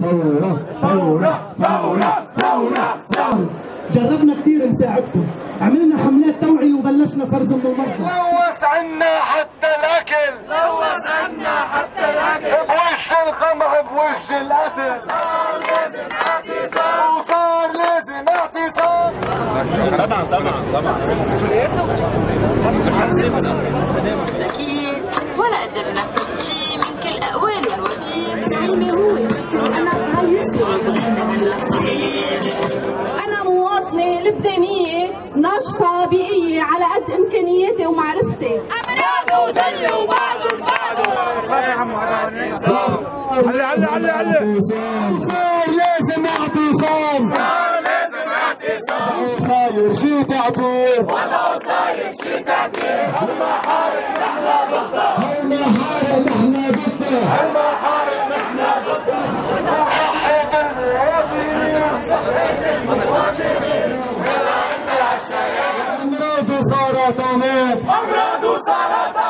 ثورة ثورة ثورة ثورة ثورة جربنا كثير نساعدكم. عملنا حملات توعية وبلشنا فرز من المرضى. لوث عنا حتى الأكل. لوث عنا حتى الأكل. بوش القمع بوش القتل وصار لازم اعتصام أكيد ولا قدرنا نفذ شيء من كل أقوال علمي مواطنة لبنانية ناشطة بيئية على قد إمكانياتي ومعرفتي. أمراض وذل وبعض بعض علي علي علي علي صار لازم اعتصام صار لازم اعتصام صاير شي تعطيل ولو طاير شي تعطيل المحارب نحن ضدها امراض Tomek! Amradu Sarada!